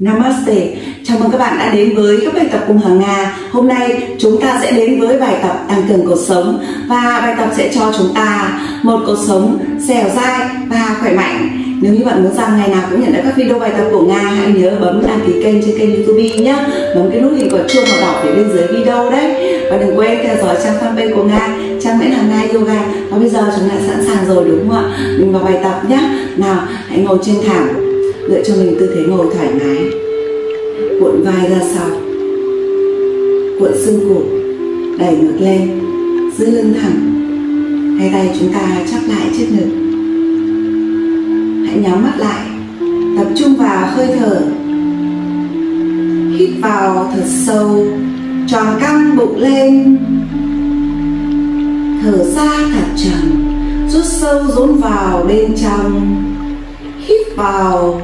Namaste, chào mừng các bạn đã đến với các bài tập cùng hàng Nga. Hôm nay chúng ta sẽ đến với bài tập tăng cường cột sống. Và bài tập sẽ cho chúng ta một cột sống dẻo dai và khỏe mạnh. Nếu như bạn muốn rằng ngày nào cũng nhận được các video bài tập của Nga Hãy nhớ bấm đăng ký kênh trên kênh youtube nhé Bấm cái nút hình quả chuông màu đỏ phía bên dưới video đấy. Và đừng quên theo dõi trang fanpage của Nga Trang Nguyễn Hằng Nga Yoga. Và bây giờ chúng ta sẵn sàng rồi đúng không ạ? Mình vào bài tập nhé Nào hãy ngồi trên thảm lựa cho mình tư thế ngồi thoải mái. Cuộn vai ra sau. Cuộn xương cổ. Đẩy ngược lên. Giữ lưng thẳng. Hai tay chúng ta chắp lại trước ngực. Hãy nhắm mắt lại. Tập trung vào hơi thở. Hít vào thật sâu. Tròn căng bụng lên. Thở ra thật chậm. Rút sâu rốn vào bên trong. Hít vào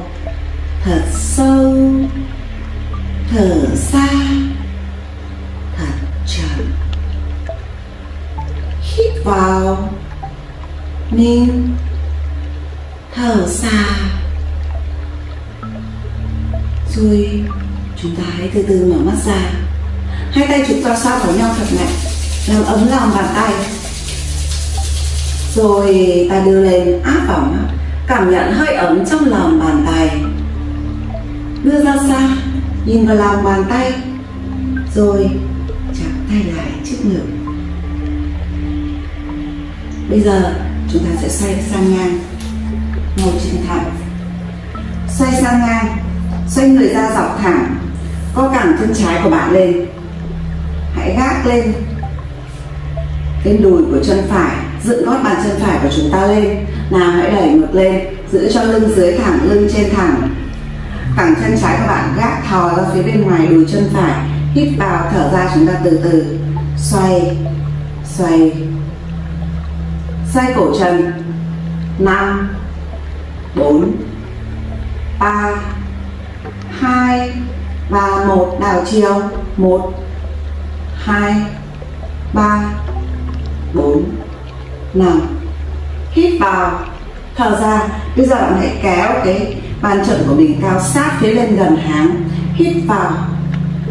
thật sâu, thở ra thật chậm hít vào nên thở ra. Rồi chúng ta hãy từ từ mở mắt ra. Hai tay chúng ta xoa vào nhau thật mạnh. Làm ấm lòng bàn tay. Rồi ta đưa lên áp vào mắt cảm nhận hơi ấm trong lòng bàn tay nhìn vào lòng bàn tay, rồi chạm tay lại trước ngực. Bây giờ chúng ta sẽ xoay sang ngang, ngồi trên thẳng. Xoay sang ngang, xoay người ra dọc thẳng co cẳng chân trái của bạn lên. Hãy gác lên. Lên đùi của chân phải dựng gót bàn chân phải của chúng ta lên. Nào, hãy đẩy ngược lên, giữ cho lưng dưới thẳng, lưng trên thẳng thẳng chân trái của bạn, gác thò ra phía bên ngoài đùi chân phải, hít vào, thở ra, chúng ta từ từ. Xoay xoay. Xoay cổ chân năm, bốn, ba, hai và một. Đảo chiều. Một, hai, ba, bốn, năm. Hít vào. Thở ra. Bây giờ bạn hãy kéo cái bàn chân của mình cao sát phía lên gần háng, hít vào.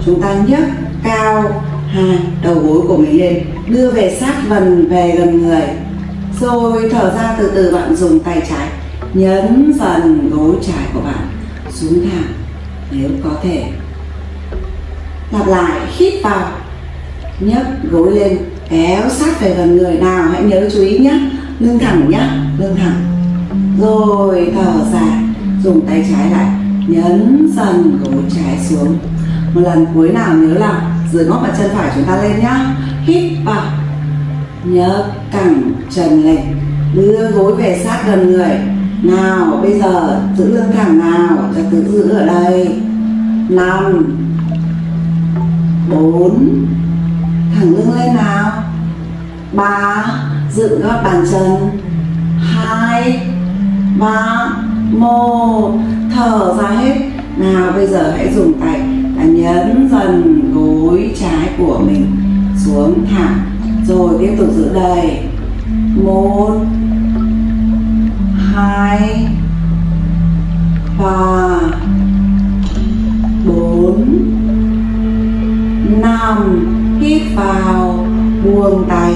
Chúng ta nhấc cao hai đầu gối của mình lên, đưa về sát gần về gần người. Rồi thở ra từ từ, bạn dùng tay trái, nhấn dần gối trái của bạn xuống thẳng, nếu có thể. Lặp lại, hít vào, nhấc gối lên, kéo sát về gần người. Nào, hãy nhớ chú ý nhé. Lưng thẳng nhé lưng thẳng. Rồi thở dài dùng tay trái lại, nhấn dần gối trái xuống. Một lần cuối nào nhớ là dưới ngót bàn chân phải chúng ta lên nhá. Hít vào, nhớ cẳng chân lên. Đưa gối về sát gần người. Nào, bây giờ giữ lưng thẳng nào, cho tự giữ ở đây. Năm, bốn, thẳng lưng lên nào. Ba, dựng gót bàn chân. Hai, ba một thở ra hết. Nào, bây giờ hãy dùng tay là nhấn dần gối trái của mình xuống thẳng. Rồi tiếp tục giữ đầy một, hai, ba, bốn, năm. Hít vào, buông tay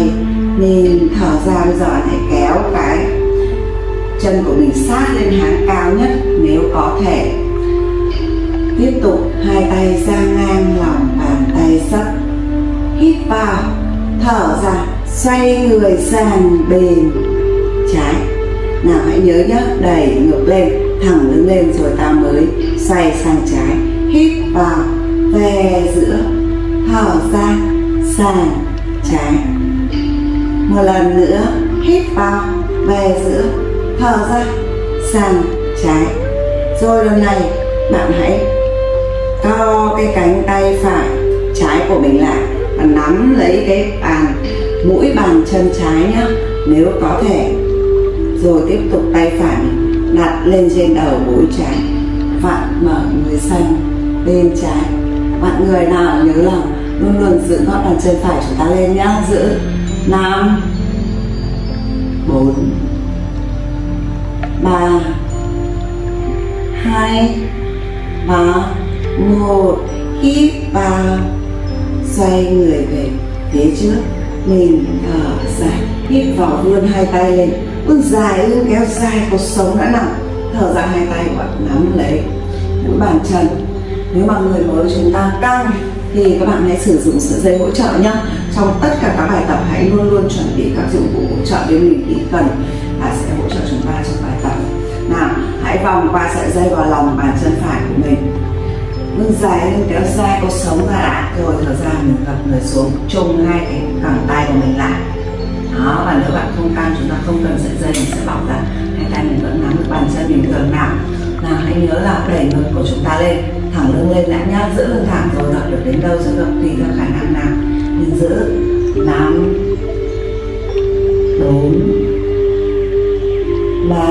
nên thở ra. Bây giờ hãy kéo cái chân của mình sát lên háng cao nhất nếu có thể. Tiếp tục, hai tay ra ngang lòng bàn tay sấp. Hít vào, thở ra, xoay người sang bên trái. Nào hãy nhớ nhé đẩy ngược lên, thẳng đứng lên rồi ta mới xoay sang trái. Hít vào, về giữa, thở ra, sang trái. Một lần nữa, hít vào, về giữa thở ra sang trái. Rồi lần này, bạn hãy co cái cánh tay phải, trái của mình lại và nắm lấy cái bàn, mũi bàn chân trái nhá. Nếu có thể. Rồi tiếp tục tay phải mình đặt lên trên đầu mũi trái. Vặn mở người xanh bên trái. Bạn người nào nhớ là luôn luôn giữ ngón bàn chân phải chúng ta lên nhá. Giữ. Năm, bốn ba, hai và một. Hít vào xoay người về phía trước. Mình thở dài. Hít vào vươn hai tay lên. Vươn dài lưng kéo dài. Cuộc sống đã nặng. Thở ra hai tay bạn. Nắm lấy. Những bàn chân. Nếu mà người mới chúng ta căng thì các bạn hãy sử dụng sợi dây hỗ trợ nhé trong tất cả các bài tập, hãy luôn luôn chuẩn bị các dụng cụ hỗ trợ để mình khi cần. Và sẽ hỗ trợ chúng ta trong bài hãy vòng qua sợi dây vào lòng bàn chân phải của mình. Lưng dài lưng kéo dài cuộc sống ra đã rồi thở ra mình gập người xuống. Chung hai cái cẳng tay của mình lại. Đó, và nếu bạn không căng chúng ta không cần sợi dây, mình sẽ bảo ra hai tay mình vẫn nắm được bàn chân mình thường nào. Nào, hãy nhớ là đẩy ngực của chúng ta lên. Thẳng lưng lên, đã nhá giữ lưng thẳng rồi gập được đến đâu sẽ gập tùy theo khả năng nào. Mình giữ. Nắm bốn. Ba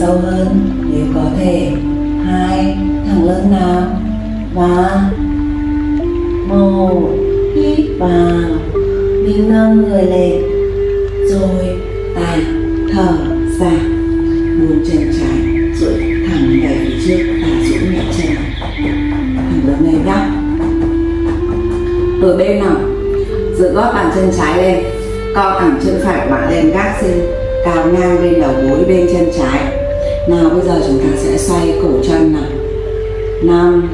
sâu hơn nếu có thể. Hai thẳng lưng nào? Và một. Hít vào mình nâng người lên, rồi tài thở ra. Buông chân trái duỗi thẳng về phía trước và duỗi nhẹ chân. Thẳng lưng này nhá ở bên nào? Giữ gót bàn chân trái lên. Co thẳng chân phải của bạn lên gác xin. Cao ngang bên đầu gối bên chân trái nào, bây giờ chúng ta sẽ xoay cổ chân nào. Năm,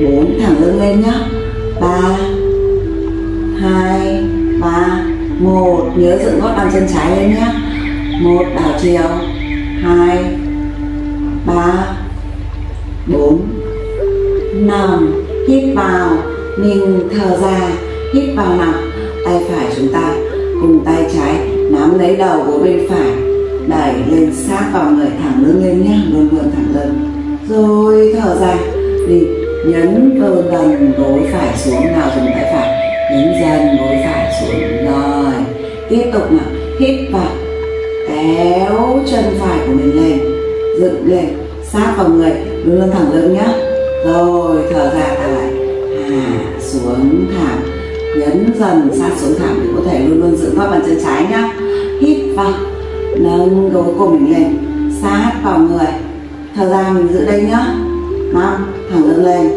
bốn, thẳng lưng lên nhá. Ba, hai, ba, một. Nhớ dựng gót bàn chân trái lên nhá. Một, đảo chiều. Hai, ba, bốn. Năm, hít vào. Mình thở ra, hít vào nào tay phải chúng ta cùng tay trái nắm lấy đầu của bên phải đẩy lên sát vào người thẳng lưng lên nhé, luôn luôn thẳng lưng. Rồi thở ra đi, nhấn cơ dần gối phải xuống, nào dùng tay phải. Nhấn dần gối phải xuống, rồi. Tiếp tục nào. Hít vào. Kéo chân phải của mình lên. Dựng lên. Sát vào người. Luôn luôn thẳng lưng nhá. Rồi, thở ra lại. Hạ xuống thẳng nhấn dần, sát xuống thẳng để có thể luôn luôn giữ gót bàn chân trái nhá. Hít vào nâng gối cổ mình lên, sát vào người. Thở ra mình giữ đây nhá. Năm thẳng lưng lên.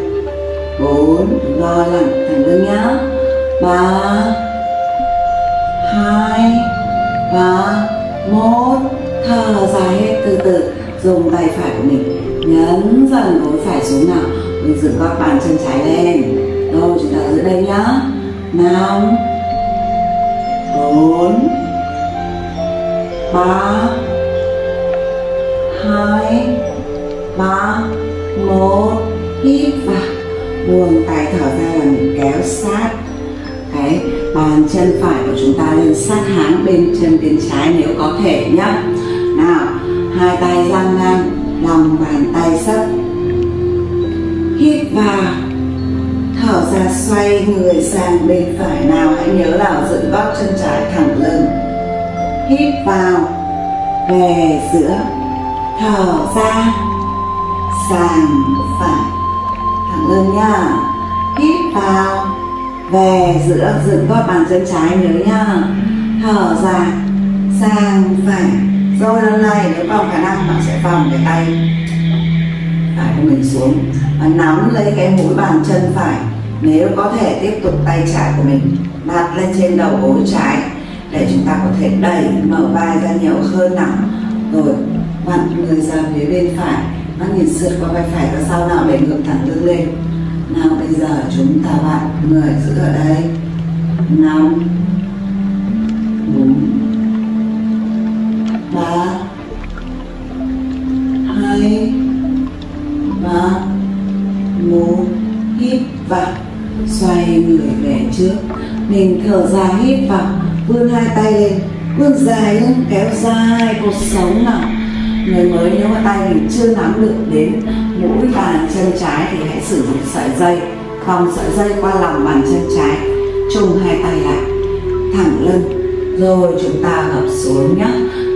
Bốn rồi lần thẳng lưng nhá. Ba, hai và một. Thở ra hết từ từ, dùng tay phải của mình nhấn dần gối phải xuống nào. Mình giữ gót bàn chân trái lên. Rồi chúng ta giữ đây nhá. Năm, bốn ba, hai, ba, một, hít vào. Buông tay thở ra là mình kéo sát. Cái bàn chân phải của chúng ta lên sát háng bên chân bên trái nếu có thể nhá. Nào, hai tay dang ngang, lòng bàn tay sấp. Hít vào. Thở ra xoay người sang bên phải nào. Hãy nhớ là giữ bắp chân trái thẳng lưng hít vào, về giữa, thở ra sàn phải thẳng lưng nha. Hít vào, về giữa, dựng gót bàn chân trái nhớ nha. Thở ra sang phải rồi lần này, nếu còn khả năng, bạn sẽ vòng cái tay phải của mình xuống và nắm lấy cái mũi bàn chân phải. Nếu có thể tiếp tục tay trái của mình đặt lên trên đầu gối trái để chúng ta có thể đẩy mở vai ra nhiều hơn nào. Rồi vặn người ra phía bên phải mắt nhìn sượt qua vai phải ra sau nào để ngược thẳng lưng lên. Nào, bây giờ chúng ta bạn người giữ ở đây. Năm, bốn, ba, hai, ba, một, hít vào. Xoay người về trước. Mình thở ra hít vào vươn hai tay lên. Vươn dài lên, kéo dài cuộc sống nào. Người mới nếu mà tay mình chưa nắm được đến mũi bàn chân trái thì hãy sử dụng sợi dây. Vòng sợi dây qua lòng bàn chân trái chung hai tay lại thẳng lưng. Rồi chúng ta gập xuống nhá.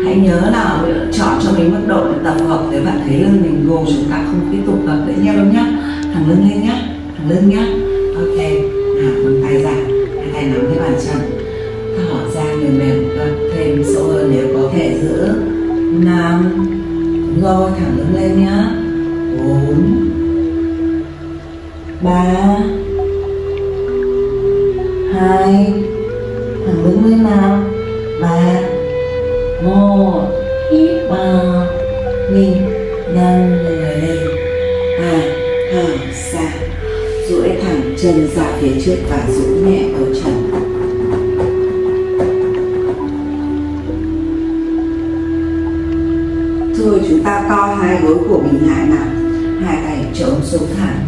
hãy nhớ là lựa chọn cho mình mức độ để tập hợp để bạn thấy lưng mình gồ chúng ta không tiếp tục gập nữa nhau đâu nhá. Thẳng lưng lên nhá thẳng lưng nhá. Ok nào tay ra. Hai tay nắm cái bàn chân thở mềm thêm sâu hơn nếu có thể giữ năm rồi thẳng lưng lên nhá. Bốn. Ba. Hai. Thẳng lưng lên nào. Ba. Một. Hít vào nhìn nâng người lên và thở ra. Duỗi thẳng chân ra phía trước và duỗi nhẹ cầu chân. Thôi, chúng ta co hai gối của mình lại nào. Hai tay chống xuống thẳng.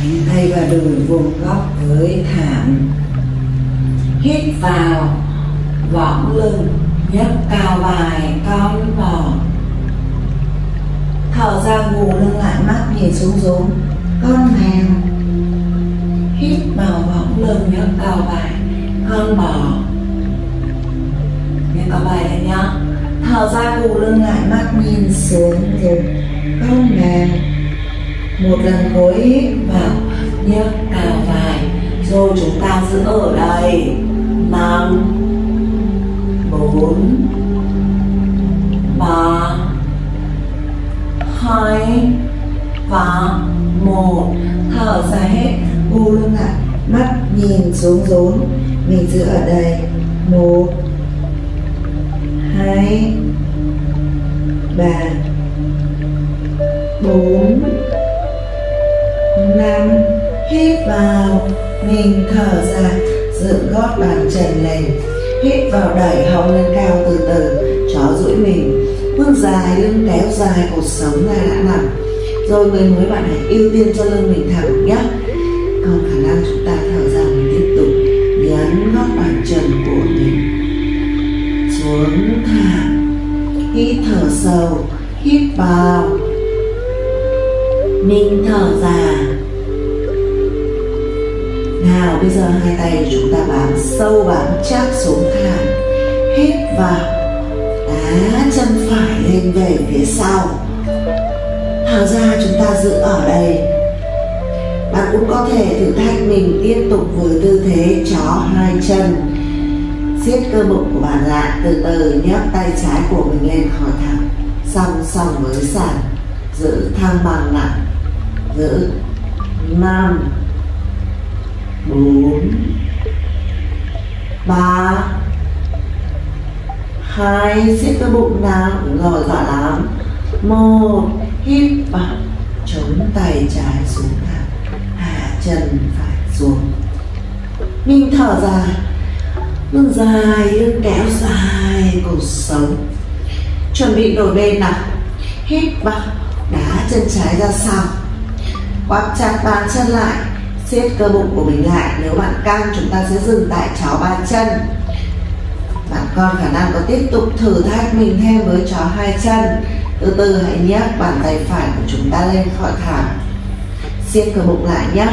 Cánh tay và đùi vuông góc với thảm. Hít vào, võng lưng, nhấc cao vai, cong bò thở ra gù lưng lại mắt nhìn xuống rốn con mèo. Hít vào võng lưng, nhấc cao vai con bò. Nhấc cao vai lên nhá thở ra gù lưng lại mắt nhìn xuống rốn con mềm một lần cuối vào nhấc cao vai rồi chúng ta giữ ở đây. Năm bốn, ba, hai và một. Thở ra hết, cù lưng lại, mắt nhìn xuống, rốn. Mình giữ ở đây. Một hai, ba, bốn, năm. Hít vào mình thở ra, dựng gót bàn chân lên. Hít vào, đẩy hông lên cao từ từ, chó duỗi mình. Bước dài, lưng kéo dài cột sống ra đã nằm rồi người mới bạn hãy ưu tiên cho lưng mình thẳng nhé. Còn khả năng chúng ta thở ra mình tiếp tục nhấn gót xuống thẳng hít thở sâu, hít vào. Mình thở ra. Nào, bây giờ hai tay của chúng ta bám sâu, bám chắc xuống thảm. Hít vào. Đá chân phải lên về phía sau. Thở ra, chúng ta giữ ở đây. Bạn cũng có thể thử thách mình tiếp tục với tư thế chó hai chân siết cơ bụng của bạn lại từ từ nhấc tay trái của mình lên khỏi thẳng. Song song với sàn, giữ thăng bằng nặng, giữ năm, bốn, ba, hai siết cơ bụng nào? Đúng rồi, giỏi lắm. Một, hít vào chống tay trái xuống thẳng. Hạ chân phải xuống. Mình thở ra lưng dài, lưng kéo dài, cuộc sống. Chuẩn bị đổi bên nào? Hít vào đá chân trái ra sau. Quắp chặt bàn chân lại, siết cơ bụng của mình lại. Nếu bạn căng, chúng ta sẽ dừng tại chó ba chân. Bạn còn khả năng có tiếp tục thử thách mình thêm với chó hai chân. Từ từ hãy nhấc bàn tay phải của chúng ta lên khỏi thảm. Siết cơ bụng lại nhé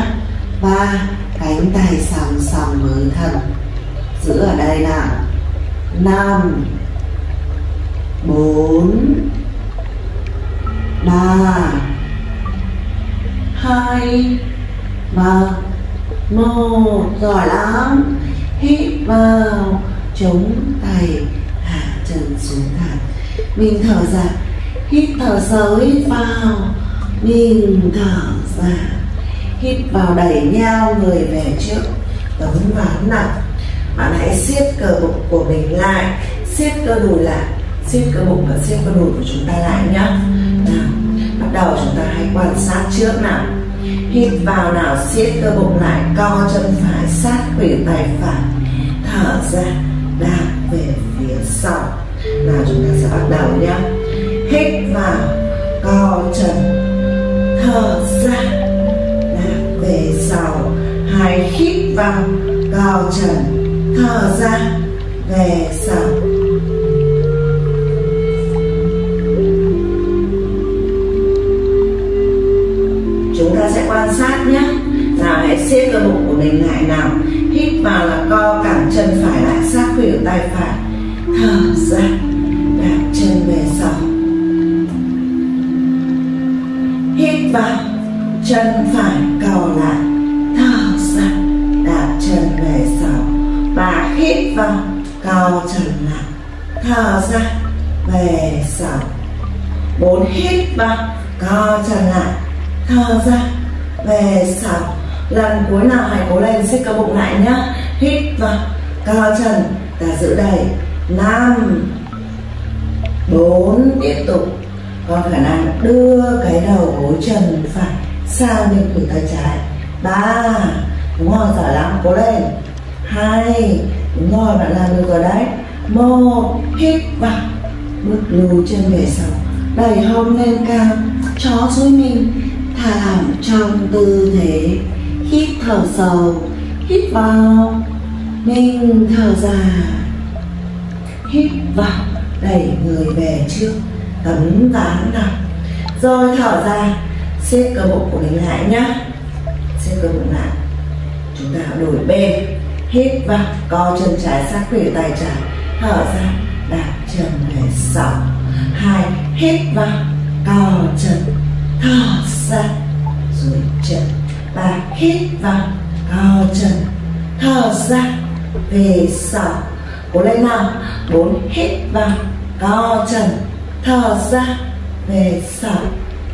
và cánh tay song song với thân giữ ở đây nào. Năm, bốn, ba, hai và Một. Giỏi lắm. Hít vào. Chống tay. Hạ chân xuống thẳng. Mình thở ra. Hít thở sâu, hít vào. Mình thở ra. Hít vào đẩy nhau người về trước. Tống ván nặng. Bạn hãy siết cơ bụng của mình lại. Siết cơ đùi lại. Siết cơ bụng và siết cơ đùi của chúng ta lại nhé Nào, Bắt đầu chúng ta hãy quan sát trước nào. Hít vào nào, siết cơ bụng lại, co chân phải, sát khuỷu tay phải. Thở ra, đạp về phía sau. Nào, chúng ta sẽ bắt đầu nhé hít vào, co chân, thở ra, đạp về sau. Hai hít vào, co chân thở ra, về sau chúng ta sẽ quan sát nhé. Nào, hãy xếp cơ bụng của mình lại nào. Hít vào là co cẳng chân phải lại, sát khuỷu tay phải. Thở ra đạp chân về sau hít vào, chân phải cầu lại. Thở ra đạp chân về sau hít vào, cao chân lại, thở ra, về sau. Bốn hít vào co chân lại, thở ra, về sau. Lần cuối nào hãy cố lên xích cơ bụng lại nhá. Hít vào co chân ta giữ đây. Năm. Bốn, tiếp tục. Có khả năng đưa cái đầu gối chân phải sang bên khuỷu tay trái. Ba. Đúng rồi, giỏi lắm, cố lên. Hai đúng rồi, bạn làm được rồi đấy. Một hít vào. Bước lùi chân về sau. Đẩy hông lên cao. Chó dưới mình. Thả lỏng trong tư thế. Hít thở sâu. Hít vào. Mình thở ra. Hít vào. Đẩy người về trước. Tấm tán nào rồi thở ra. Xếp cơ bụng của mình lại nhá. Xếp cơ bụng lại. Chúng ta đổi bên hít vào, co chân trái sát khuỷu tay trái. Thở ra đạp chân về sau. Hai, hít vào, co chân, thở ra. Duỗi chân. Ba, hít vào, co chân, thở ra, về sau. Cố lên nào. Bốn, hít vào, co chân, thở ra, về sau.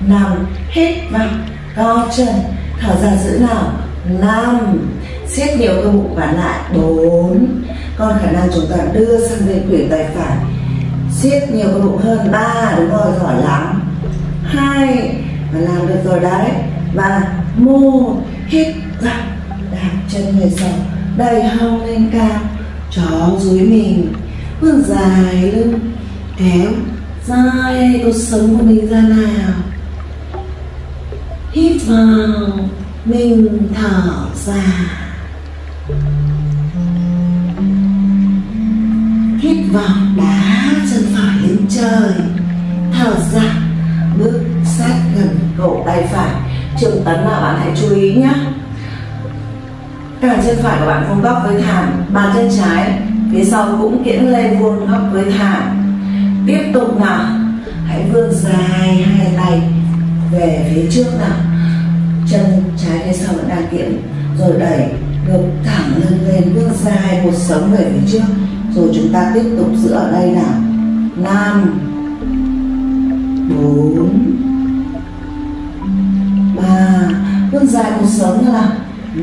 Năm, hít vào, co chân, thở ra giữ nào. Năm siết nhiều cơ bụng và lại. Bốn, còn khả năng chúng ta đưa sang bên quyển tay phải siết nhiều cơ bụng hơn. Ba, đúng rồi, giỏi lắm. Hai và làm được rồi đấy. Và một hít ra đạp chân về sau đẩy hông lên cao, chó dưới mình, vươn dài lưng, kéo dài cuộc sống của mình ra nào. Hít vào, mình thở ra vòng vào đá chân phải lên trời. Thở ra, bước sát gần cổ tay phải. Trường tấn nào bạn hãy chú ý nhé cả chân phải của bạn vuông góc với thảm, bàn chân trái phía sau cũng kiễng lên vuông góc với thảm. Tiếp tục nào, hãy vươn dài hai tay về phía trước nào. Chân trái phía sau vẫn đang kiễng, rồi đẩy ngực thẳng lưng lên, vươn dài một sống về phía trước rồi chúng ta tiếp tục giữ ở đây nào. Năm, bốn, ba. Bước dài cuộc sống như là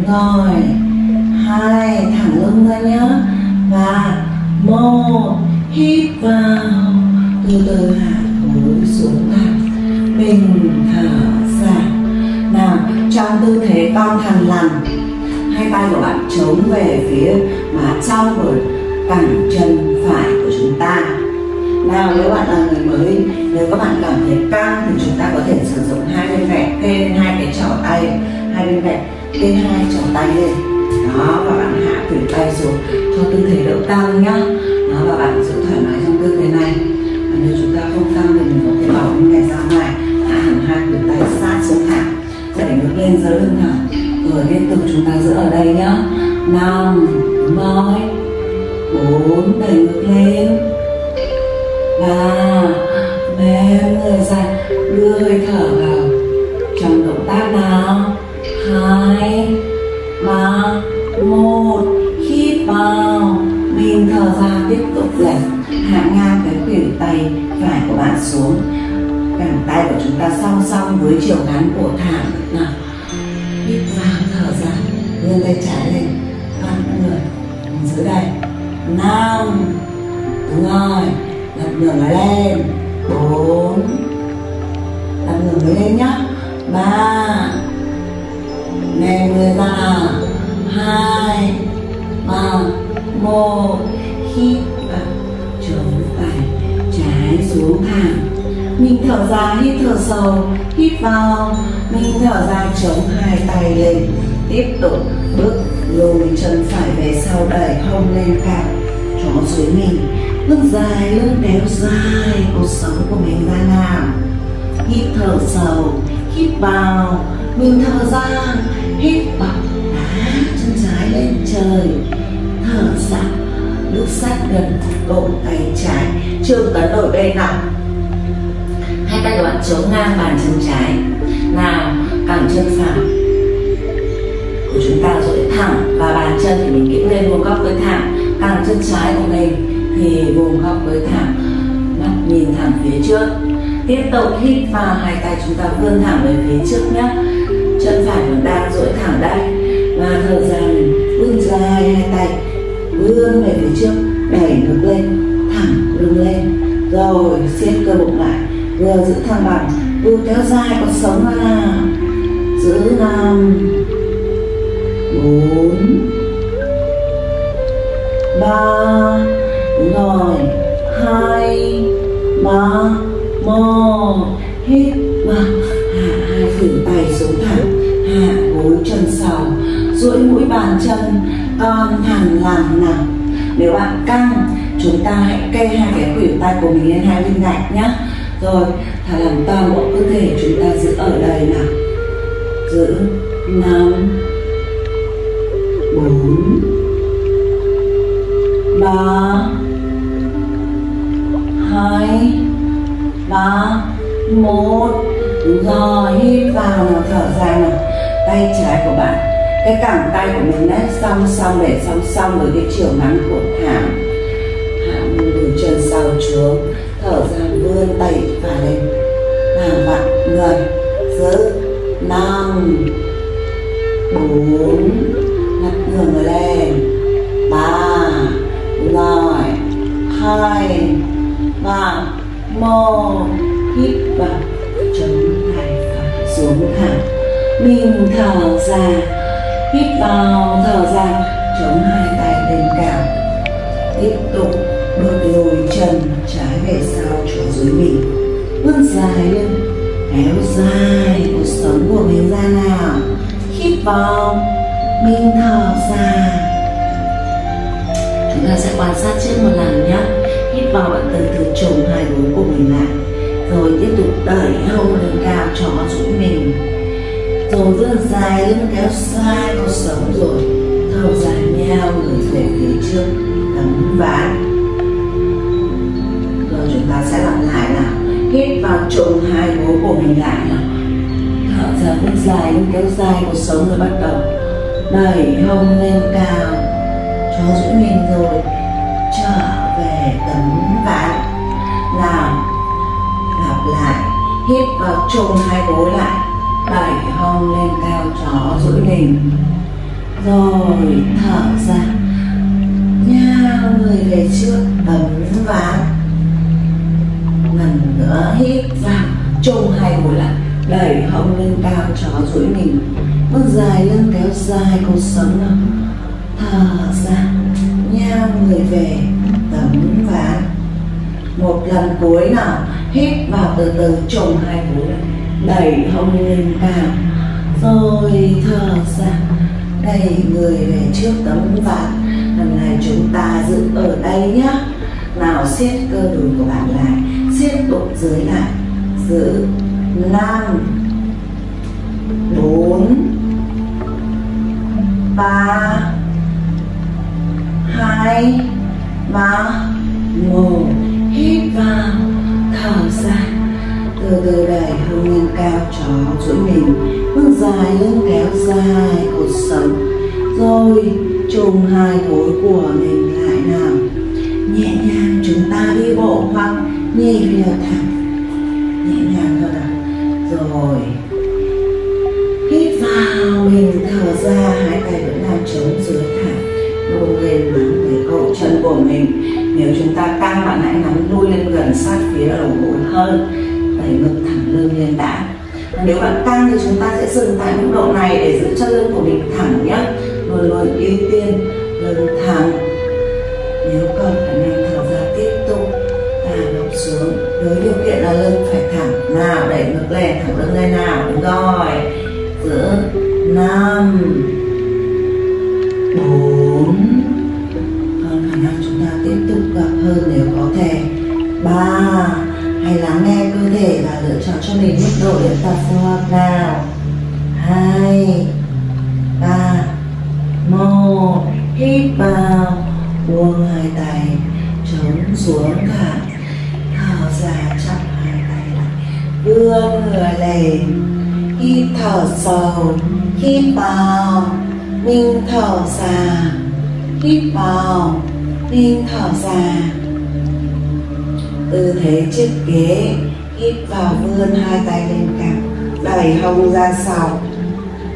ngồi. Hai, thẳng lưng ra nhá. Và một, hít vào. Từ từ hạ cúi xuống thẳng mình thở ra. Nào, trong tư thế con thằn lằn, hai tay của bạn chống về phía má trong rồi cẳng chân phải của chúng ta. Nào, nếu bạn là người mới, nếu các bạn cảm thấy căng thì chúng ta có thể sử dụng hai bên vẹt kê lên hai cái trỏ tay, hai bên vẹt kê hai trỏ tay lên. Đó, và bạn hạ khuỷu tay xuống cho tư thế đỡ căng nhá. Đó, và bạn giữ thoải mái trong tư thế này. Và nếu chúng ta không căng thì mình có thể bỏ những ngày ra ngoài, hạ hẳn hai khuỷu tay sát xuống thẳng. Đẩy ngược lên giữa lưng thẳng. Rồi liên tục chúng ta giữ ở đây nhá. Năm mỏi bốn đẩy ngược lên và mềm người ra đưa hơi thở vào. Trong động tác nào? Hai, ba, một, hít vào. Mình thở ra tiếp tục lần hạ ngang cái khuỷu tay phải của bạn xuống. Cẳng tay của chúng ta song song với chiều ngắn của thảm. Nào, hít vào, thở ra. Đưa tay trái lên. Thoát người mình dưới đây năm đúng rồi đặt nửa người lên. Bốn. Đặt nửa người lên nhá. Ba. Nè, người ra. Hai. Ba. Một. Hít vào chống tay trái xuống thẳng. Mình thở ra hít thở sâu, hít vào. Mình thở ra chống hai tay lên. Tiếp tục bước lùi chân phải về sau đẩy hông lên cao chó dưới mình. Lưng dài lưng kéo dài cuộc sống của mình ra nào hít thở sâu, hít vào. Mình thở ra, hít vào đá chân trái lên trời. Thở ra lúc sát gần cổ tay trái. Trường tấn đổi đây nào? Hai tay của bạn chống ngang bàn chân trái. Nào, cẳng chân phải. Của chúng ta duỗi thẳng và bàn chân thì mình kiễng lên vuông góc với thẳng càng chân trái của mình thì vùng góc với thẳng, mắt nhìn thẳng phía trước. Tiếp tục hít vào, hai tay chúng ta vươn thẳng về phía trước nhé. Chân phải vẫn đang duỗi thẳng đây. Và thở dài, vươn ra, hai tay vươn về phía trước, đẩy ngực lên, thẳng lưng lên. Rồi, siết cơ bụng lại, vừa giữ thăng bằng, vừa kéo dài con sống ra. Giữ năm, bốn ba rồi hai, ba một hít vào. Hạ, hai khuỷu tay xuống thẳng. Hạ, gối chân sau. Duỗi mũi bàn chân, con thẳng làm nặng. Nếu bạn căng, chúng ta hãy kê hai cái khuỷu tay của mình lên hai bên gạch nhé rồi, thả lỏng toàn bộ cơ thể chúng ta giữ ở đây nào. Giữ năm ba hai, ba, một. Rồi hít vào nào thở ra nào. Tay trái của bạn, cái cẳng tay của mình đấy song song để song song với cái chiều ngắn của thảm hãm đùi chân sau xuống. Thở ra vươn tay phải lên. Nào bạn, người, giữ. Năm, bốn đặt ngửa người lên. Ba lại hai ba một hít vào, chống tay và xuống thẳng. Mình thở ra, hít vào, thở ra, chống hai tay lên cao. Tiếp tục bước lùi chân, trái về sau chỗ dưới mình. Vươn dài lên, kéo dài cuộc sống của mình ra nào. Hít vào, mình thở ra ta sẽ quan sát trước một lần nhé hít vào bạn từ từ trùng hai gối của mình lại. Rồi tiếp tục đẩy hông lên cao cho duỗi mình. Rồi vươn dài lưng kéo dài cuộc sống rồi. Thở dài nhau người về phía trước tấm ván rồi chúng ta sẽ làm lại nào. Hít vào trùng hai gối của mình lại nào. Thở ra cũng dài lưng kéo dài cuộc sống rồi bắt đầu. Đẩy hông lên cao cho duỗi mình rồi trở về tấm ván làm, lặp lại, hít vào chôn hai gối lại đẩy hông lên cao chó duỗi mình rồi thở ra, nhao người về trước tấm ván lần nữa hít vào chôn hai gối lại đẩy hông lên cao chó duỗi mình bước dài lưng kéo dài cuộc sống nào thở ra theo người về tấm ván một lần cuối nào, hít vào từ từ, trùng hai mũi đẩy hông lên cao. Rồi thở ra. Đẩy người về trước tấm ván lần này chúng ta giữ ở đây nhé nào, siết cơ đùi của bạn lại. Siết bụng dưới lại. Giữ. Năm. Bốn. Ba hai ba một hít vào, thở ra. Từ từ đẩy hông lên cao chó duỗi mình, bước dài lưng kéo dài cột sống. Rồi, trùng hai gối của mình lại nào nhẹ nhàng chúng ta đi bộ hoặc nhịp liều thẳng. Nhẹ nhàng thôi nào. Rồi. Hít vào, mình thở ra, hai tay vẫn làm chống dưới thẳng đôi lên nắm về cổ chân của mình, nếu chúng ta căng bạn hãy nắm đuôi lên gần sát phía đầu gối hơn, đẩy ngực thẳng lưng lên đã. Nếu bạn căng thì chúng ta sẽ dừng tại mức độ này để giữ cho lưng của mình thẳng nhé luôn luôn ưu tiên lưng thẳng. Nếu cần khả năng thở ra tiếp tục và lỏng xuống. Với điều kiện là lưng phải thẳng nào, đẩy ngực lên, thẳng lưng lên nào, đúng rồi. Giữ năm, bốn. Hơn nếu có thể. Ba, hãy lắng nghe cơ thể và lựa chọn cho mình mức độ luyện tập phù hợp nào. Hai, ba, một, hít vào, buông hai tay, chống xuống thẳng thở ra chắp hai tay lại. Vươn người lên. Hít thở sâu, hít vào. Mình thở ra. Hít vào, mình thở ra tư thế chiếc ghế, hít vào vươn hai tay lên cao đẩy hông ra sau.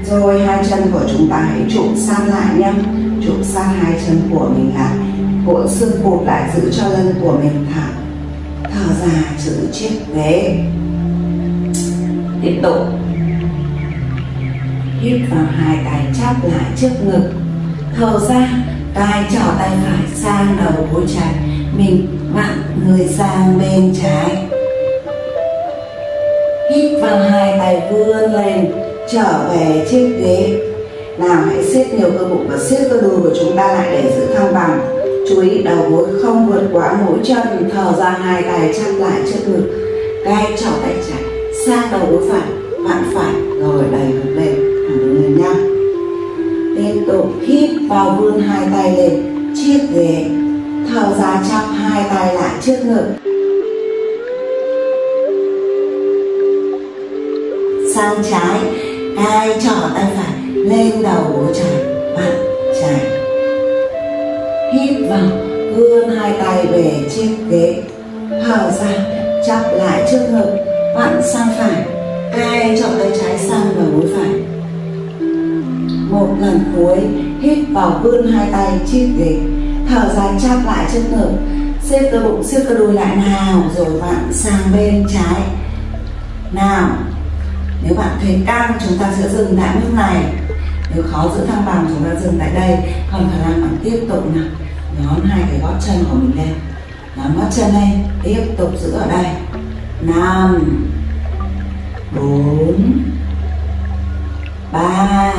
Rồi hai chân của chúng ta hãy trụ sát lại nhé. Trụ sát hai chân của mình lại. Cuộn xương cụt lại giữ cho lưng của mình thẳng. Thở ra giữ chiếc ghế. Tiếp tục. Hít vào hai tay chắp lại trước ngực. Thở ra tay trỏ tay phải sang đầu gối trái mình vặn người sang bên trái. Hít vào hai tay vươn lên, trở về chiếc ghế. Nào, hãy siết nhiều cơ bụng và siết cơ đùi của chúng ta lại để giữ thăng bằng. Chú ý, đầu gối không vượt quá mũi chân. Thở ra hai tay chắp lại trước ngực. Gai trỏ tay trái, sang đầu gối phải vặn phải rồi đẩy ngực lên. Thẳng người nhá tiếp tục hít vào vươn hai tay lên, chiếc ghế thở ra chắp hai tay lại trước ngực. Sang trái tay trỏ tay phải, lên đầu gối trái mặt trái hít vào, vươn hai tay về chiếc ghế. Thở ra chắp lại trước ngực vặn sang phải tay trỏ tay trái sang và gối phải. Một lần cuối, hít vào vươn hai tay chiếc ghế thở dài chắp lại chân ngực. Xếp cơ bụng, xếp cơ đùi lại. Nào, rồi bạn sang bên trái. Nào, nếu bạn thấy căng, chúng ta sẽ dừng tại mức này. Nếu khó giữ thăng bằng, chúng ta dừng tại đây. Còn khả năng bạn tiếp tục nào. Nhón hai cái gót chân của mình lên. Nhón gót chân lên, tiếp tục giữ ở đây. Năm, bốn, ba,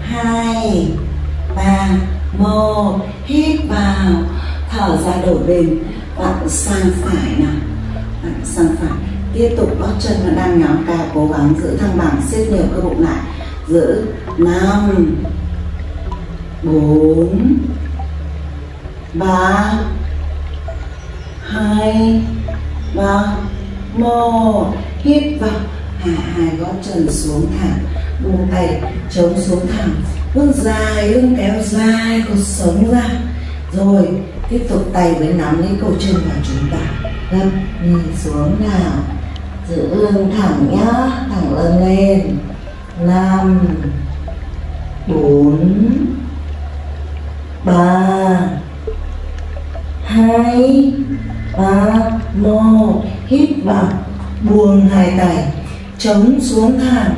hai, ba một hít vào, thở ra đổi bên vặn sang phải nào. Vặn sang phải. Tiếp tục gót chân, nó đang nhóm cao cố gắng giữ thăng bằng, siết nhiều cơ bụng lại. Giữ. Năm. Bốn. Ba. Hai. Ba. Một hít vào. Hạ hai gót chân xuống thẳng buông tay, chống xuống thẳng. Lưng dài, lưng kéo dài, cột sống ra. Rồi, tiếp tục tay với nắm lấy cổ chân của chúng ta. Gấp nhìn xuống nào. Giữ lưng thẳng nhá, thẳng lưng lên. Năm, bốn, ba, hai, ba, một. Hít vào, buông hai tay, chống xuống thẳng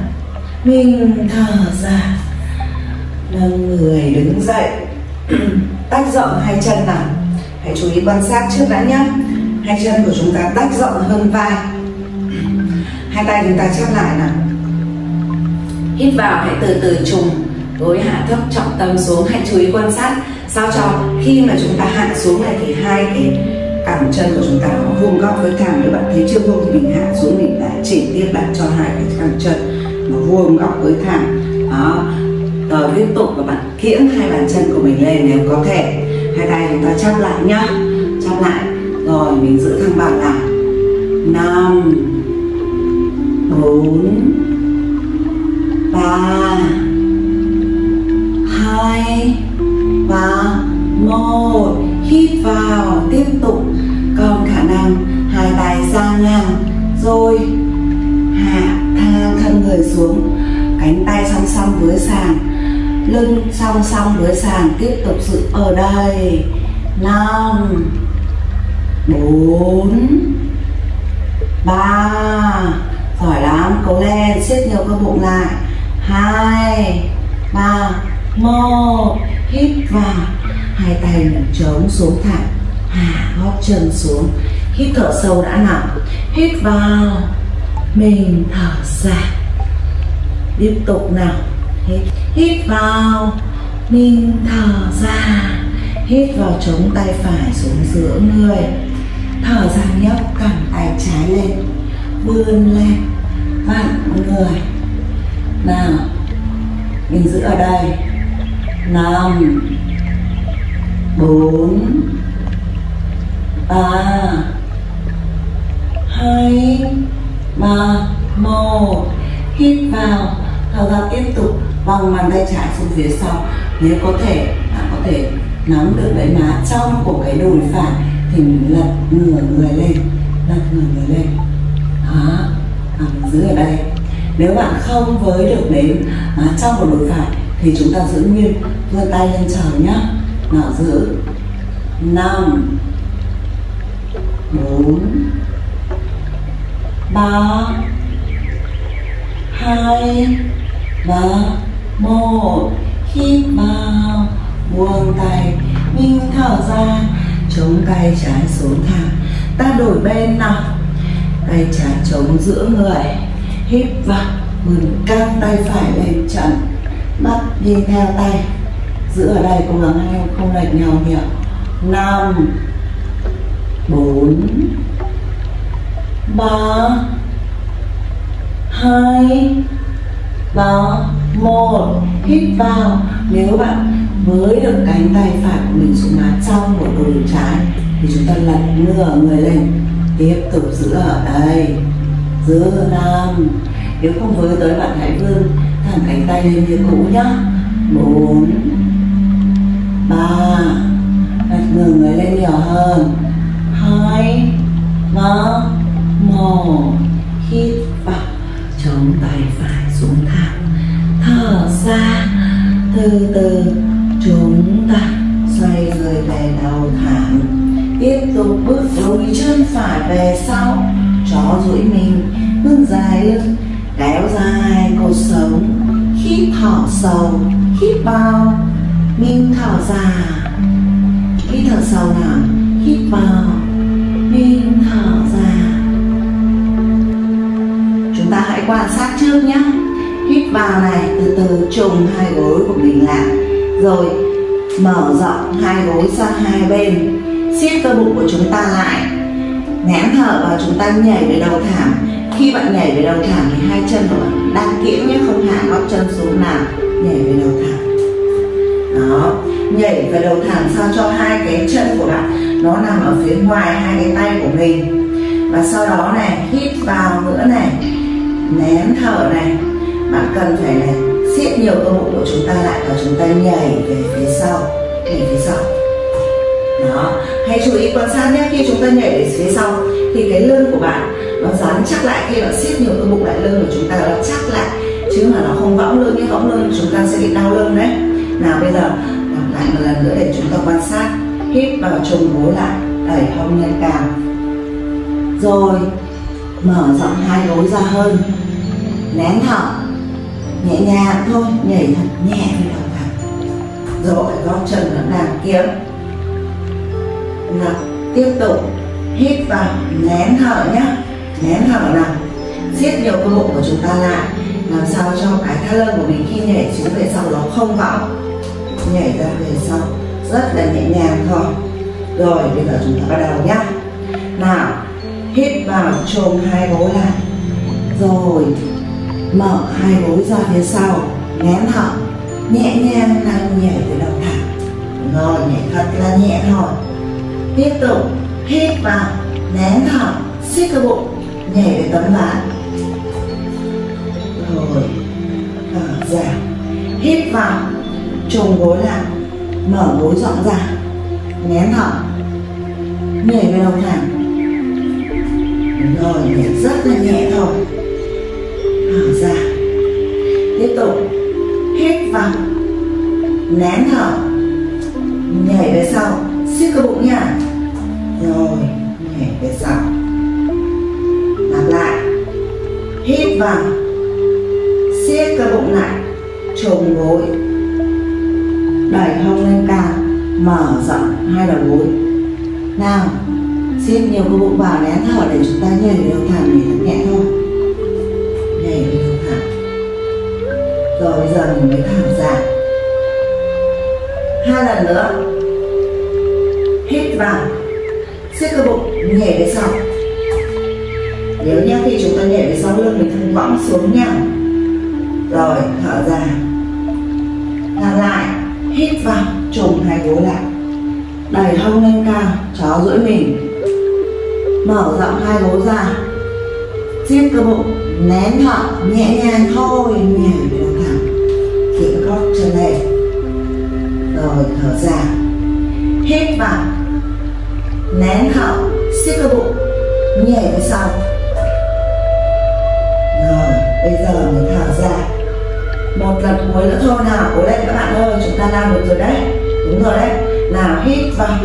mình thở ra nâng người đứng dậy. Tách rộng hai chân nào. Hãy chú ý quan sát trước đã nhé. Hai chân của chúng ta tách rộng hơn vai. Hai tay chúng ta chắp lại nào. Hít vào, hãy từ từ trùng. Gối hạ thấp, trọng tâm xuống. Hãy chú ý quan sát. Sao cho khi mà chúng ta hạ xuống này thì hai cái cẳng chân của chúng ta nó vuông góc với thẳng nếu bạn thấy chưa vuông thì mình hạ xuống, mình lại chỉ tiếp lại cho hai cái cẳng chân vuông góc với thẳng đó ờ, rồi tiếp tục và bạn kiễng hai bàn chân của mình lên, nếu có thể. Hai tay chúng ta chắp lại nhá. Chắp lại. Rồi, mình giữ thăng bằng lại. Năm, bốn, ba, hai, ba, một. Hít vào, tiếp tục. Còn khả năng, hai tay sang ngang. Rồi, hạ thang thân người xuống, cánh tay song song với sàn, lưng song song với sàn, tiếp tục giữ ở đây. Năm, bốn, ba, giỏi lắm, cố lên, siết nhiều cơ bụng lại. Hai, ba, một, hít vào. Hai tay mình trống xuống thẳng. Hạ gót chân xuống. Hít thở sâu đã nặng. Hít vào mình thở ra tiếp tục nào. Hít hít vào. Mình thở ra hít vào chống tay phải xuống giữa người. Thở ra nhấc cẳng tay trái lên. Vươn lên. Vặn người. Nào. Mình giữ ở đây. Năm. Bốn. Ba. Hai ba một hít vào thở ra tiếp tục vòng bàn tay trái xuống phía sau. Nếu có thể, bạn có thể nắm được lấy má trong của cái đùi phải thì mình lật ngửa người lên, lật ngửa người lên. Đó, nằm giữ ở đây. Nếu bạn không với được đến má trong của đùi phải thì chúng ta giữ nguyên, vươn tay lên trời nhá. Nào, giữ. Năm, bốn ba, hai và một. Hít vào buông tay. Mình thở ra, chống tay trái xuống thẳng ta đổi bên nào? Tay trái chống giữa người. Hít vào mình căng tay phải lên chặn mắt đi theo tay. Giữ ở đây cố gắng anh không lệch nhau nhiều năm, bốn ba, hai, ba, một. Hít vào. Nếu bạn với được cánh tay phải của mình xuống má trong của đùi trái, thì chúng ta lật ngửa người lên. Tiếp tục giữ ở đây. Giữ năm. Nếu không với tới bạn, hãy vươn thẳng cánh tay lên như cũ nhá. Bốn, ba. Đặt ngửa người lên nhỏ hơn. Hai, ba một hít vào chống tay phải xuống thẳng thở ra từ từ chúng ta xoay người về đầu thẳng tiếp tục bước lùi chân phải về sau chó duỗi mình bước dài lưng kéo dài cột sống hít thở sâu hít vào mình thở ra hít thở sâu nào hít vào mình thở ra chúng ta hãy quan sát trước nhé. Hít vào này, từ từ trùng hai gối của mình lại. Rồi, mở rộng hai gối sang hai bên. Siết cơ bụng của chúng ta lại. Nén thở và chúng ta nhảy về đầu thảm. Khi bạn nhảy về đầu thảm thì hai chân của bạn đang kiễng nhé, không hạ gót chân xuống nào. Nhảy về đầu thảm. Đó. Nhảy về đầu thảm sao cho hai cái chân của bạn nó nằm ở phía ngoài hai cái tay của mình. Và sau đó này, hít vào nữa này nén thở này. Bạn cần phải này siết nhiều cơ bụng của chúng ta lại và chúng ta nhảy về phía sau, nhảy phía sau. Đó, hãy chú ý quan sát nhé, khi chúng ta nhảy về phía sau thì cái lưng của bạn nó dán chắc lại, khi bạn siết nhiều cơ bụng lại lưng của chúng ta nó chắc lại. Chứ mà nó không võng lưng như võng lưng chúng ta sẽ bị đau lưng đấy. Nào, bây giờ, lặp lại một lần nữa để chúng ta quan sát. Hít vào trùng gối lại, đẩy hông lên cao. Rồi mở rộng hai gối ra hơn. Nén thở. Nhẹ nhàng thôi, nhảy thật nhẹ với đầu thẳng rồi gót chân vẫn đàn kiếm nào tiếp tục hít vào, nén thở nhá. Nén thở nào siết nhiều cơ bụng của chúng ta lại. Làm sao cho cái thắt lưng của mình khi nhảy xuống về sau nó không võng nhảy ra về sau, rất là nhẹ nhàng thôi. Rồi bây giờ chúng ta bắt đầu nhá. Nào hít vào chồm hai gối lại. Rồi, mở hai gối ra phía sau nén thở nhẹ nhàng đang nhảy từ đầu thẳng rồi, nhảy thật là nhẹ thôi. Tiếp tục, hít vào nén thở siết cơ bụng, nhảy về tấm ván rồi, thở ra. Hít vào trùng gối lại, mở gối rộng ra nén thở nhảy về đầu thẳng rồi, miệng rất là nhẹ thôi thở ra. Tiếp tục. Hít vào. Nén thở. Nhảy về sau. Siết cơ bụng nha. Rồi, nhảy về sau. Lặp lại. Hít vào. Siết cơ bụng lại. Trùng gối. Đẩy hông lên cao. Mở rộng hai đầu gối. Nào siết nhiều cơ bụng vào nén thở để chúng ta nhảy về thẳng nhảy thật nhẹ thôi. Nhảy về thẳng rồi bây giờ mình mới thẳng ra. Hai lần nữa. Hít vào. Siết cơ bụng, nhảy về sau. Nếu nhé khi chúng ta nhảy về sau, lưng mình không võng xuống nha rồi, thở ra. Làm lại. Hít vào. Trùng hai gối lại. Đẩy hông lên cao. Chó duỗi mình mở rộng hai gối ra siết cơ bụng, nén thở nhẹ nhàng thôi, nhẹ về thẳng kiễng gót chân lên rồi thở ra hít vào nén thở siết cơ bụng nhảy về sau. Rồi, bây giờ mình thở ra một lần cuối nữa thôi nào, cố lên các bạn ơi, chúng ta làm được rồi đấy. Đúng rồi đấy. Nào, hít vào.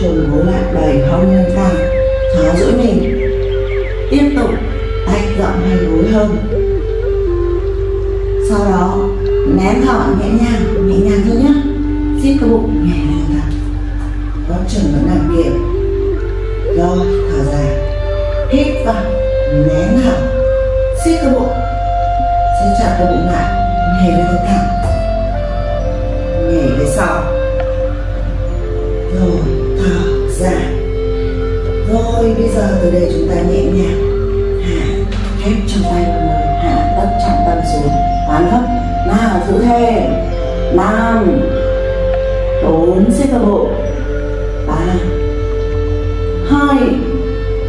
Trùng bố lại đầy hông nhân cao tháo duỗi mình tiếp tục tay rộng hay gối hơn sau đó, nén thở nhẹ nhàng nhẹ nhàng thôi nhé siết cái bụng nhẹ lên nào. Gót chân vẫn nằm kiểu rồi, thở dài. Hít vào, nén thở siết cái bụng. Siết chặt cái bụng lại. Nhảy lên thẳng nhảy về sau. Thôi bây giờ từ đây chúng ta nhẹ nhàng. Hạ hết trong tay của mình hạ tất trọng tâm xuống. Bán thấp nào giữ thế năm. Bốn, xếp vào bộ. Ba. Hai.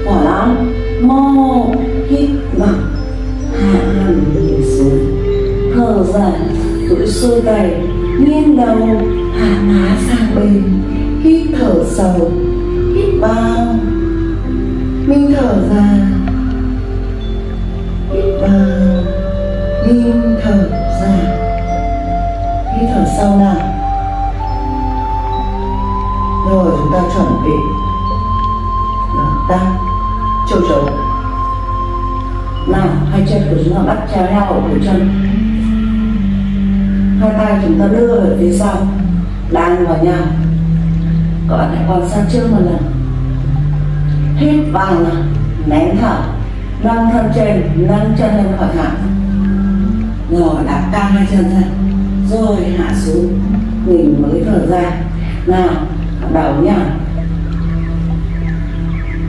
Quả lắm. Một hít vào hạ, hẳn người xuống. Thở dài. Duỗi xuôi tay nghiêng đầu. Hạ má sang bên. Hít thở sâu. Hít vào mình thở ra. Hít vào mình thở ra. Hít thở sâu nào. Rồi chúng ta chuẩn bị. Ta. Châu chấu. Nào, hai chân của chúng ta bắt chéo nhau ở cổ chân. Hai tay chúng ta đưa về phía sau. Đan vào nhau. Các bạn hãy quan sát trước một lần hít vào. Nén thở. Nâng thân trên, nâng chân lên khỏi thẳng rồi đạp cao hai chân ra rồi hạ xuống. Mình mới thở ra. Nào, đầu nhá.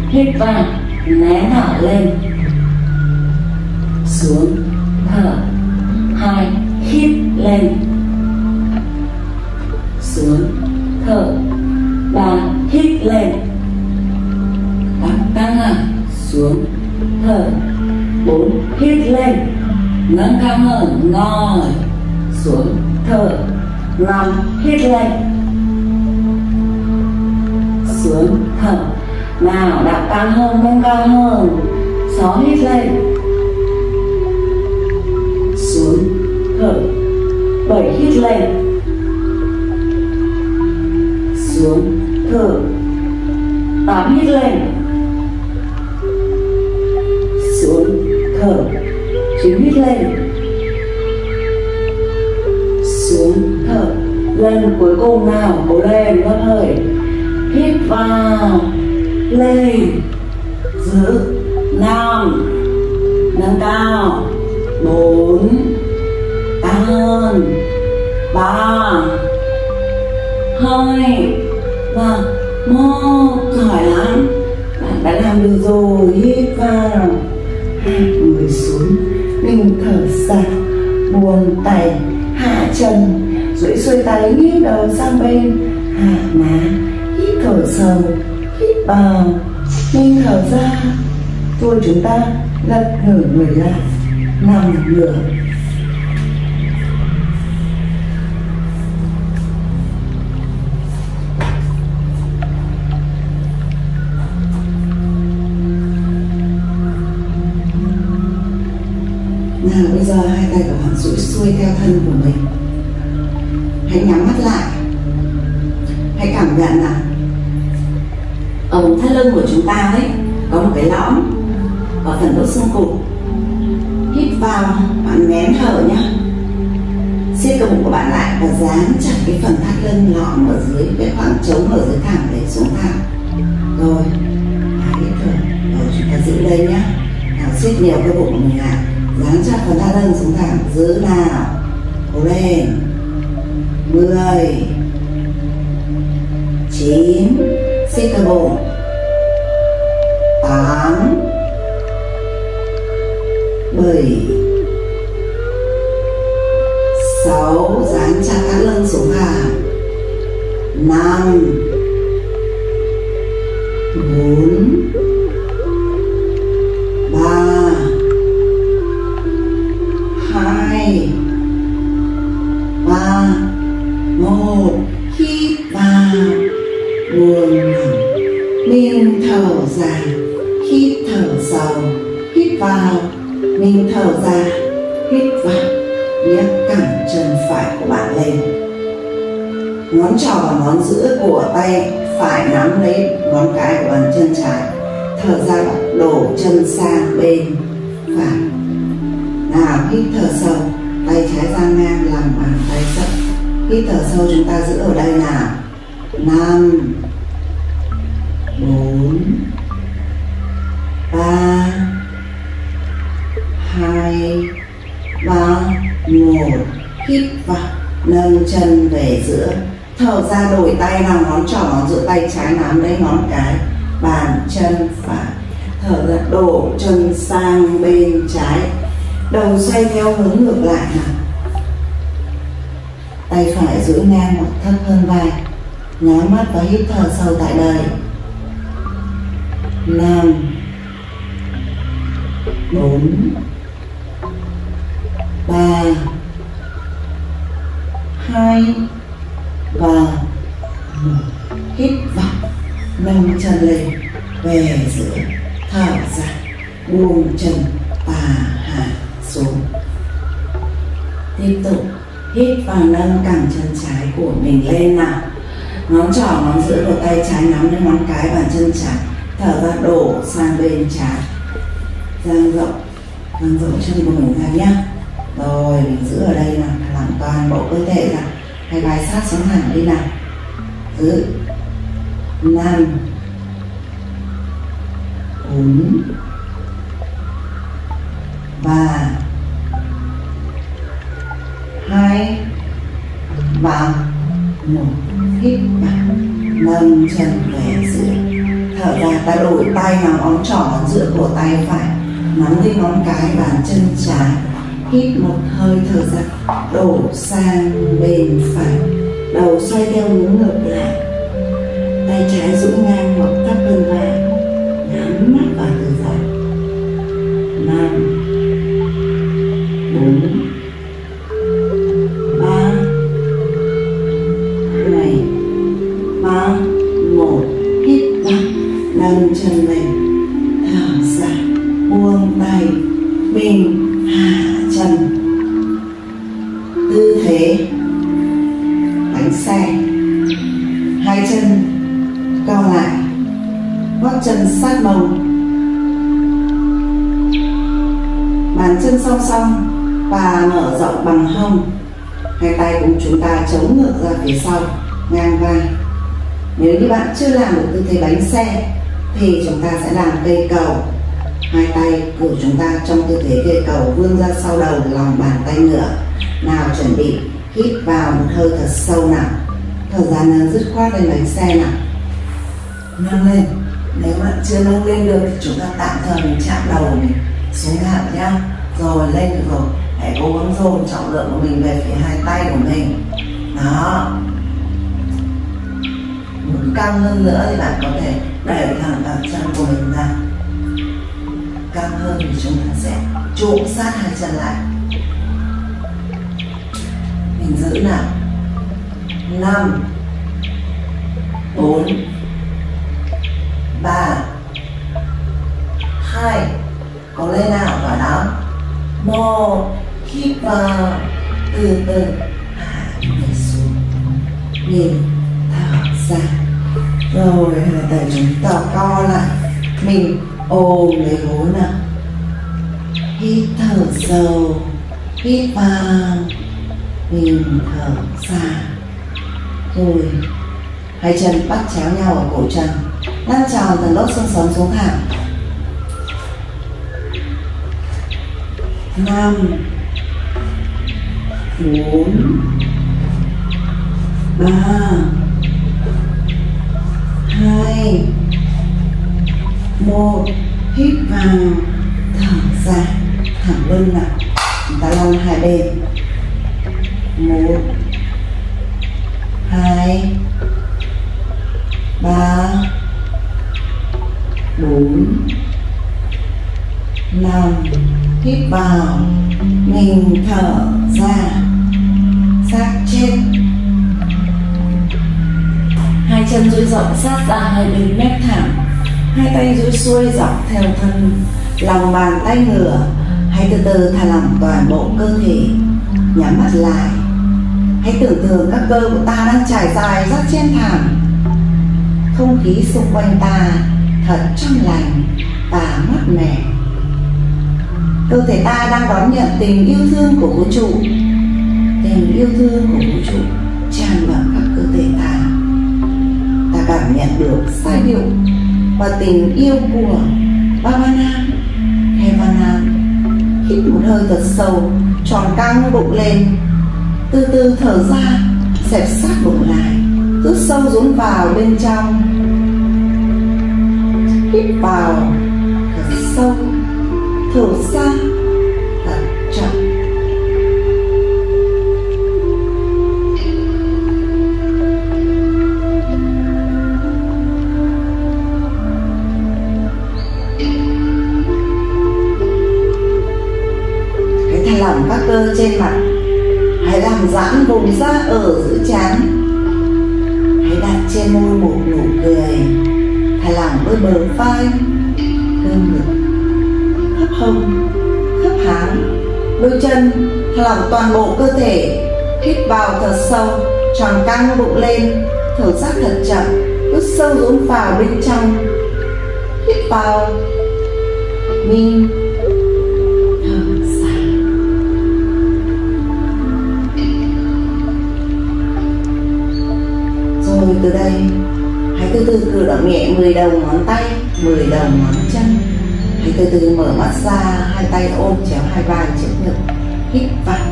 Hít vào. Nén thở lên. Xuống. Thở. Hai. Hít lên. Xuống. Thở. Ba. Hít lên. Thở bốn hít lên. Nâng cao hơn, ngồi xuống, thở. Năm hít lên. Xuống, thở. Nào, đạp cao hơn, nâng cao hơn. Sáu hít lên. Xuống, thở. Bảy hít lên. Xuống, thở. Tám hít lên. Thở chín hít lên. Xuống thở lần cuối cùng nào, cố lên hấp hơi. Hít vào, lên, giữ, năm, nâng cao, bốn, Tan, ba, hai và một giỏi lắm bạn đã làm được rồi, hít vào người xuống mình thở ra buông tay hạ chân duỗi xuôi tay nghiêng đầu sang bên. Hạ má, hít thở sâu, hít vào. Mình thở ra rồi chúng ta lật ngửa người lại, nằm ngửa. Bây giờ hai tay của bạn duỗi xuôi theo thân của mình. Hãy nhắm mắt lại. Hãy cảm nhận là ở vùng thắt lưng của chúng ta ấy, có một cái lõm ở phần đốt xương cụt. Hít vào, bạn nén thở nhá. Siết cơ bụng của bạn lại và dán chặt cái phần thắt lưng lõm ở dưới, cái khoảng trống ở dưới thẳng để xuống thẳng rồi hít thở. Rồi chúng ta giữ đây nhá. Nào siết nhiều cái bụng của mình lại dán chặt phần thắt lưng xuống thẳng, giữ nào. Cố lên. Mười. Chín. Xích cơ bụng tám. Bảy. Sáu. Dán chặt thắt lưng xuống thẳng. Năm. Bốn. Ngón trỏ và ngón giữa của tay, phải nắm lấy ngón cái của bàn chân trái, thở ra và đổ chân sang bên phải. Nào, hít thở sâu, tay trái ra ngang làm bàn tay sấp hít thở sâu, chúng ta giữ ở đây nào. Năm, bốn, ba, hai, ba, một. Hít vào, nâng chân về giữa thở ra đổi tay nào ngón trỏ giữa tay trái nắm lấy ngón cái, bàn, chân, phải. Thở ra đổ chân sang bên trái. Đầu xoay theo hướng ngược lại nào tay phải giữ ngang hoặc thấp hơn vai. Nhắm mắt và hít thở sâu tại đây. Năm, bốn, ba, hai và hít vào nâng chân lên, về giữa thở ra buông chân tà hạ xuống. Tiếp tục, hít vào nâng cẳng chân trái của mình lên nào. Ngón trỏ, ngón giữa của tay trái nắm lên ngón cái bàn chân trái, thở ra đổ sang bên trái. Dang rộng dang rộng chân của mình ra nhá. Rồi, mình giữ ở đây là làm toàn bộ cơ thể ra hai vai sát xuống thẳng đi nào. Giữ năm. Bốn. Ba. Hai. Và một. Hít vào. Nâng chân về giữa. Thở ra, ta đổi tay nào ống trỏ giữa cổ tay phải. Nắm lên ngón cái bàn chân trái hít một hơi thở ra đổ sang bên phải, đầu xoay theo hướng ngược lại. Tay trái duỗi ngang hoặc thấp hơn vai nhắm mắt và thở ra năm. Sát màu. Bàn chân song song và mở rộng bằng hông. Hai tay cùng chúng ta chống ngược ra phía sau, ngang vai. Nếu như bạn chưa làm được tư thế bánh xe, thì chúng ta sẽ làm cây cầu. Hai tay của chúng ta trong tư thế cây cầu vươn ra sau đầu lòng bàn tay ngửa nào chuẩn bị, hít vào một hơi thật sâu nào. Thở ra nâng dứt khoát lên bánh xe nào. Nâng lên nếu bạn chưa nâng lên được thì chúng ta tạm thời mình chạm đầu, mình xuống hạ nhá. Rồi, lên được rồi. Hãy cố gắng dồn trọng lượng của mình về phía hai tay của mình. Đó. Muốn căng hơn nữa thì bạn có thể đẩy thẳng bàn chân của mình ra. Căng hơn thì chúng ta sẽ trụ sát hai chân lại. Mình giữ nào. Năm, bốn ba. Hai. Có lên nào và đó. Một. Hít vào từ từ hạ người xuống. Nhìn thở ra. Rồi hai tay chúng ta co lại. Mình ôm lấy gối nào. Hít thở sâu. Hít vào. Mình thở ra. Rồi. Hai chân bắt chéo nhau ở cổ chân lăn tròn từ lốt xương sống xuống thẳng năm. Bốn. Ba. Hai. Một. Hít vào. Thở ra. Thẳng lưng nào chúng ta lăn hai bên. Một. Hai. Ba bốn năm hít vào mình thở ra xác chết. Hai chân duỗi rộng sát ra, hai bên mép thẳng. Hai tay duỗi xuôi dọc theo thân. Lòng bàn tay ngửa, hãy từ từ thả lỏng toàn bộ cơ thể. Nhắm mắt lại. Hãy tưởng tượng các cơ của ta đang trải dài rất trên thảm. Không khí xung quanh ta thật trong lành và mát mẻ. Cơ thể ta đang đón nhận tình yêu thương của vũ trụ. Tình yêu thương của vũ trụ tràn vào các cơ thể ta. Ta cảm nhận được sai điệu và tình yêu của Bhavana. Hevana hít một hơi thật sâu, tròn căng bụng lên. Từ từ thở ra, xẹp sát bụng lại, rút sâu xuống vào bên trong hít vào thật sâu thở ra thật chậm. Hãy thả lỏng các cơ trên mặt, hãy làm giãn vùng da ở giữa trán. Hãy đặt trên môi một nụ cười thả lỏng đôi bờ vai. Cơ ngực Khắp hông, Khắp háng, đôi chân thả lỏng toàn bộ cơ thể. Hít vào thật sâu tròn căng bụng lên. Thở ra thật chậm rút sâu xuống vào bên trong. Hít vào. Mình. Thở rồi từ đây từ từ cử động nhẹ 10 đầu ngón tay 10 đầu ngón chân. Hãy từ từ mở mắt ra, hai tay ôm chéo hai vai trước ngực. Hít vào.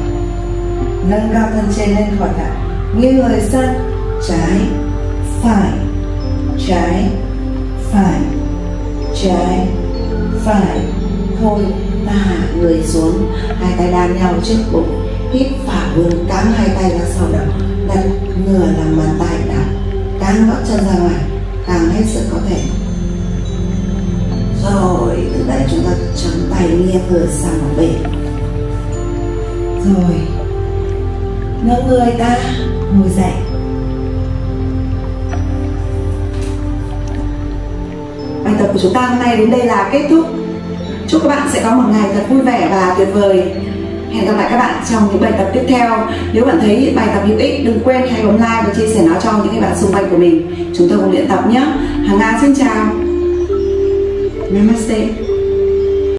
Nâng cao thân trên lên khỏi lại nghiêng người sang trái, phải. Trái phải. Trái, phải. Thôi, ta hạ người xuống. Hai tay đan nhau trước bụng. Hít vào vươn cắm hai tay ra sau đầu. Đặt ngửa làm bàn tay đang gót chân ra ngoài càng hết sức có thể. Rồi, từ đây chúng ta chống tay nghiêng người sang một bên. Rồi, nâng người ta, ngồi dậy. Bài tập của chúng ta hôm nay đến đây là kết thúc. Chúc các bạn sẽ có một ngày thật vui vẻ và tuyệt vời hẹn gặp lại các bạn trong những bài tập tiếp theo. Nếu bạn thấy bài tập hữu ích, đừng quên hãy bấm like và chia sẻ nó cho những người bạn xung quanh của mình. Chúng ta cùng luyện tập nhé. Hàng nga xin chào. Namaste.